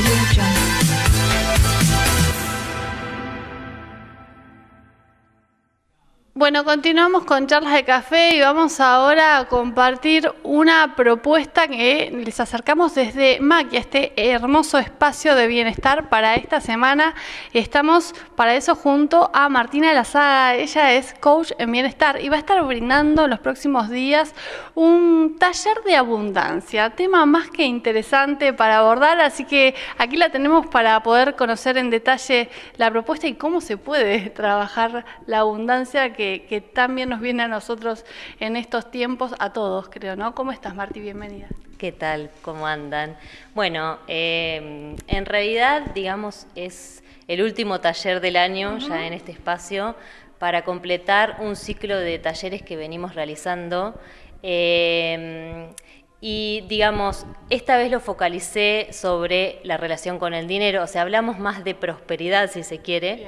Audio Jungle. Bueno, continuamos con charlas de café y vamos ahora a compartir una propuesta que les acercamos desde Maquia, este hermoso espacio de bienestar para esta semana. Estamos para eso junto a Martina Lazaga, ella es coach en bienestar y va a estar brindando en los próximos días un taller de abundancia, tema más que interesante para abordar, así que aquí la tenemos para poder conocer en detalle la propuesta y cómo se puede trabajar la abundancia que que, también nos viene a nosotros en estos tiempos, a todos creo, ¿no? ¿Cómo estás, Marti? Bienvenida. ¿Qué tal? ¿Cómo andan? Bueno, em, en realidad, digamos, es el último taller del año ya en este espacio para completar un ciclo de talleres que venimos realizando. Em, y digamos, esta vez lo focalicé sobre la relación con el dinero, o sea, hablamos más de prosperidad, si se quiere.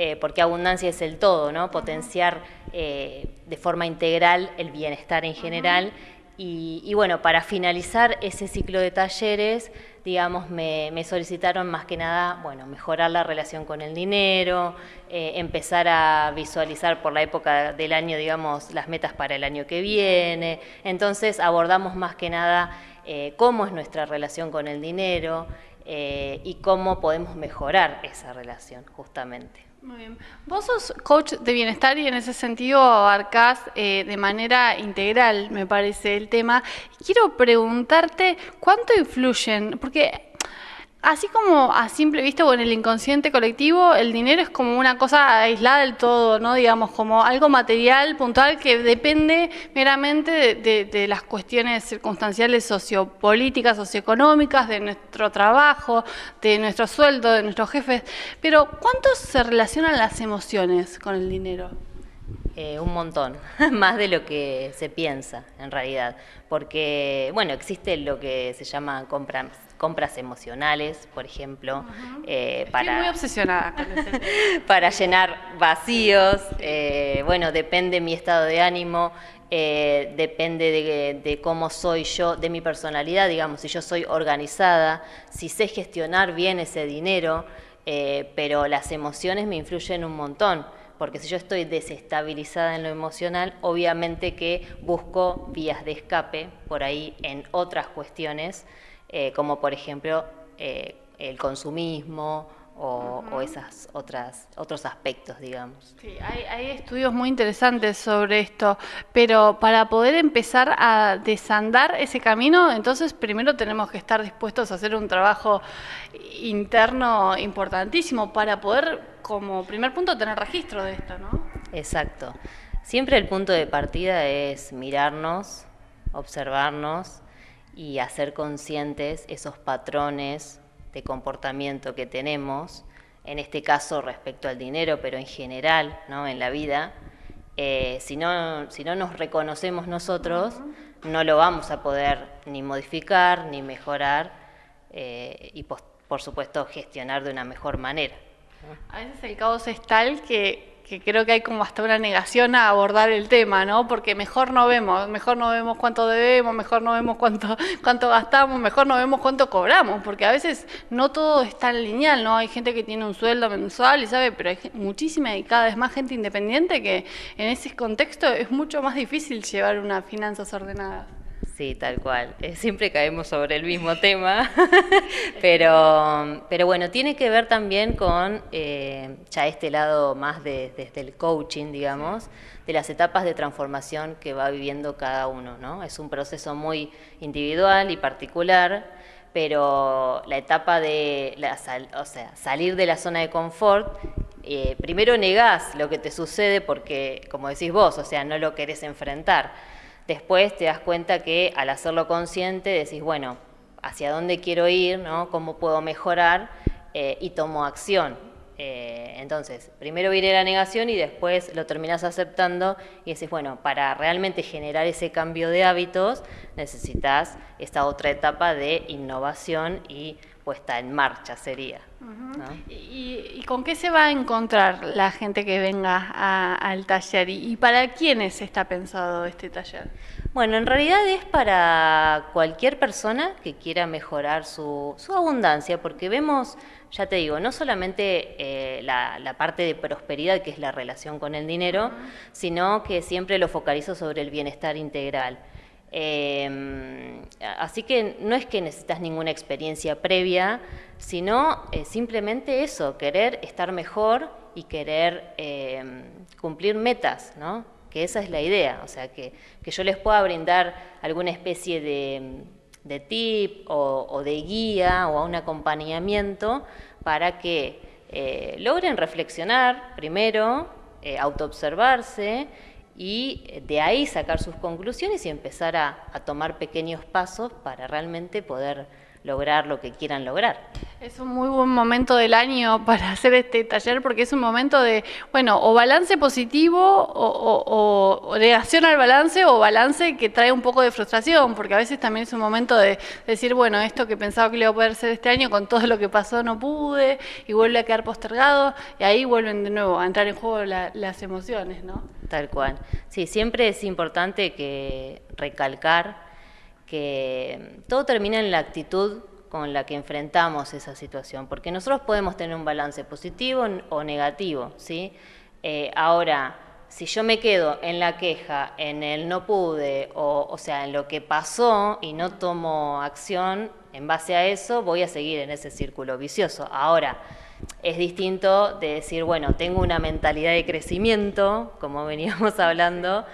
Eh, porque abundancia es el todo, ¿no? Potenciar eh, de forma integral el bienestar en general. Y, bueno, para finalizar ese ciclo de talleres, digamos, me, solicitaron más que nada, bueno, mejorar la relación con el dinero, eh, empezar a visualizar por la época del año, digamos, las metas para el año que viene. Entonces abordamos más que nada cómo es nuestra relación con el dinero y cómo podemos mejorar esa relación, justamente. Muy bien. Vos sos coach de bienestar y en ese sentido abarcás eh, de manera integral, me parece, el tema. Quiero preguntarte cuánto influyen, porque Así como a simple vista o en el inconsciente colectivo, el dinero es como una cosa aislada del todo, ¿no? Digamos, como algo material, puntual, que depende meramente de, las cuestiones circunstanciales sociopolíticas, socioeconómicas, de nuestro trabajo, de nuestro sueldo, de nuestros jefes. Pero, ¿cuánto se relacionan las emociones con el dinero? Eh, un montón, más de lo que se piensa en realidad, porque, bueno, existe lo que se llama compras compras emocionales, por ejemplo, eh, para, muy obsesionada para llenar vacíos, eh, bueno, depende mi estado de ánimo, eh, depende de, cómo soy yo, de mi personalidad, digamos, si yo soy organizada, si sé gestionar bien ese dinero, pero las emociones me influyen un montón porque si yo estoy desestabilizada en lo emocional, obviamente que busco vías de escape por ahí en otras cuestiones eh, como por ejemplo eh, el consumismo o, esas otras otros aspectos, digamos. Sí, hay, hay, estudios muy interesantes sobre esto, pero para poder empezar a desandar ese camino, entonces primero tenemos que estar dispuestos a hacer un trabajo interno importantísimo para poder, como primer punto, tener registro de esto, ¿no? Exacto. Siempre el punto de partida es mirarnos, observarnos y hacer conscientes esos patrones de comportamiento que tenemos, en este caso respecto al dinero, pero en general, ¿no? en la vida, eh, si, no, si no nos reconocemos nosotros, no lo vamos a poder ni modificar, ni mejorar, eh, y por supuesto gestionar de una mejor manera. A veces el caos es tal que que creo que hay como hasta una negación a abordar el tema, ¿no? Porque mejor no vemos, mejor no vemos cuánto debemos, mejor no vemos cuánto, cuánto gastamos, mejor no vemos cuánto cobramos, porque a veces no todo es tan lineal, ¿no? Hay gente que tiene un sueldo mensual y sabe, pero hay muchísima y cada vez más gente independiente que en ese contexto es mucho más difícil llevar unas finanzas ordenadas. Sí, tal cual. Eh, siempre caemos sobre el mismo tema, pero, pero bueno, tiene que ver también con eh, ya este lado más de, desde el coaching, digamos, de las etapas de transformación que va viviendo cada uno, ¿no? Es un proceso muy individual y particular, pero la etapa de la o sea, salir de la zona de confort eh, primero negás lo que te sucede porque, como decís vos, o sea, no lo querés enfrentar después te das cuenta que al hacerlo consciente decís, bueno, hacia dónde quiero ir, cómo puedo mejorar eh, y tomo acción. Eh, entonces, primero viene la negación y después lo terminas aceptando y dices, bueno, para realmente generar ese cambio de hábitos necesitas esta otra etapa de innovación y puesta en marcha sería. ¿Y, con qué se va a encontrar la gente que venga al taller? ¿Y, para quiénes está pensado este taller? Bueno, en realidad es para cualquier persona que quiera mejorar su, abundancia, porque vemos, ya te digo, no solamente eh, la, parte de prosperidad, que es la relación con el dinero, sino que siempre lo focalizo sobre el bienestar integral. Em, así que no es que necesitas ninguna experiencia previa, sino eh, simplemente eso, querer estar mejor y querer em, cumplir metas, ¿no? Que esa es la idea, o sea, que, yo les pueda brindar alguna especie de, tip o, de guía o un acompañamiento para que eh, logren reflexionar primero, eh, autoobservarse y de ahí sacar sus conclusiones y empezar a, tomar pequeños pasos para realmente poder lograr lo que quieran lograr. Es un muy buen momento del año para hacer este taller porque es un momento de, bueno, o balance positivo o, o, negación al balance o balance que trae un poco de frustración, porque a veces también es un momento de decir, bueno, esto que pensaba que le iba a poder hacer este año con todo lo que pasó no pude y vuelve a quedar postergado y ahí vuelven de nuevo a entrar en juego las emociones, ¿no? Tal cual. Sí, siempre es importante que recalcar que todo termina en la actitud con la que enfrentamos esa situación, porque nosotros podemos tener un balance positivo o negativo, ¿sí? Eh, ahora, si yo me quedo en la queja, en el no pude, o, o sea, en lo que pasó y no tomo acción en base a eso, voy a seguir en ese círculo vicioso. Ahora, es distinto de decir, bueno, tengo una mentalidad de crecimiento, como veníamos hablando,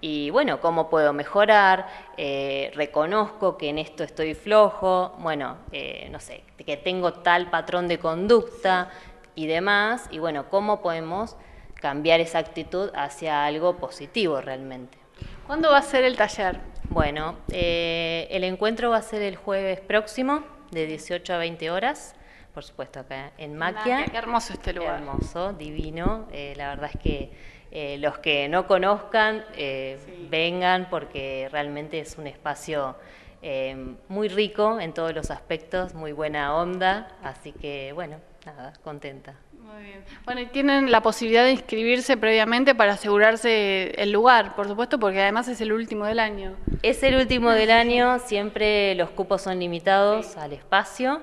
y bueno, cómo puedo mejorar, eh, reconozco que en esto estoy flojo, bueno, eh, no sé, que tengo tal patrón de conducta y demás, y bueno, cómo podemos cambiar esa actitud hacia algo positivo realmente. ¿Cuándo va a ser el taller? Bueno, eh, el encuentro va a ser el jueves próximo, de 18 a 20 horas por supuesto, acá en Maquia. Qué hermoso este lugar. hermoso, divino. la verdad es que eh, los que no conozcan, eh, vengan porque realmente es un espacio eh, muy rico en todos los aspectos, muy buena onda, así que bueno, nada, contenta. Muy bien. Bueno, y tienen la posibilidad de inscribirse previamente para asegurarse el lugar, por supuesto, porque además es el último del año. Es el último del año, siempre los cupos son limitados al espacio.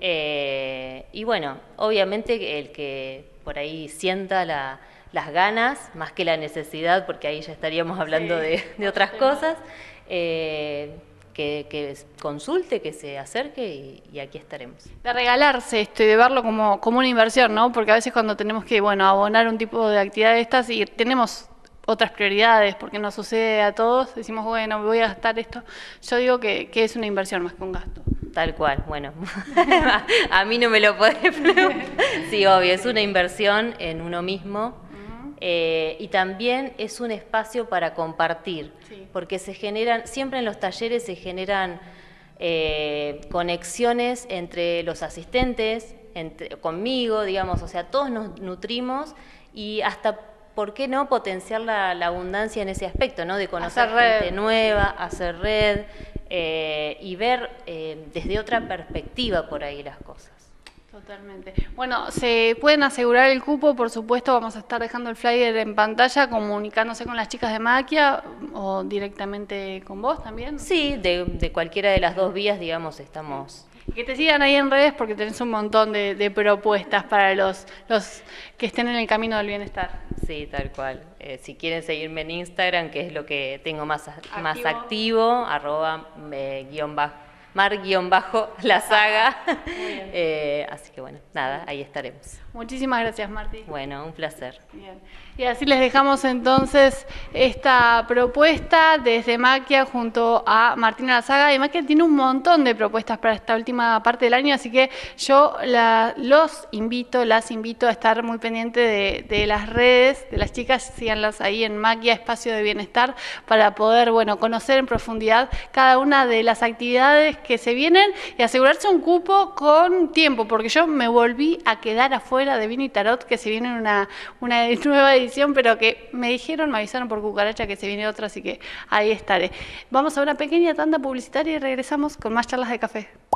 Y bueno, obviamente el que por ahí sienta la, las ganas más que la necesidad, porque ahí ya estaríamos hablando de, otras cosas, eh, que, consulte, que se acerque y, aquí estaremos. De regalarse esto y de verlo como, como una inversión, ¿no? Porque a veces cuando tenemos que, bueno, abonar un tipo de actividad de estas y tenemos otras prioridades, porque nos sucede a todos, decimos, bueno, voy a gastar esto. Yo digo que, que es una inversión más que un gasto. Tal cual, bueno, a mí no me lo puede Sí, obvio, es una inversión en uno mismo eh, y también es un espacio para compartir, porque se generan, siempre en los talleres se generan eh, conexiones entre los asistentes, entre, conmigo, digamos, o sea, todos nos nutrimos y hasta, ¿por qué no potenciar la, abundancia en ese aspecto, ¿no? De conocer gente nueva, hacer red eh, y ver desde otra perspectiva por ahí las cosas. Totalmente. Bueno, se pueden asegurar el cupo, por supuesto, vamos a estar dejando el flyer en pantalla, comunicándose con las chicas de Maquia o directamente con vos también. Sí, de, cualquiera de las dos vías, digamos, estamos... que te sigan ahí en redes porque tenés un montón de, propuestas para los, los que estén en el camino del bienestar. Sí, tal cual. Eh, si quieren seguirme en Instagram, que es lo que tengo más activo, más activo arroba eh, guion bajo mar-la saga. Eh, así que bueno, nada, ahí estaremos. Muchísimas gracias, Marti. Bueno, un placer. Y así les dejamos entonces esta propuesta desde Maquia junto a Martina La Saga. Y Maquia tiene un montón de propuestas para esta última parte del año, así que yo los invito, las invito a estar muy pendientes de, de, las redes de las chicas, síganlas ahí en Maquia Espacio de Bienestar, para poder bueno, conocer en profundidad cada una de las actividades que se vienen y asegurarse un cupo con tiempo, porque yo me volví a quedar afuera de Vino y Tarot, que se viene una, una nueva edición, pero que me dijeron, me avisaron por cucaracha que se viene otra, así que ahí estaré. Vamos a una pequeña tanda publicitaria y regresamos con más charlas de café.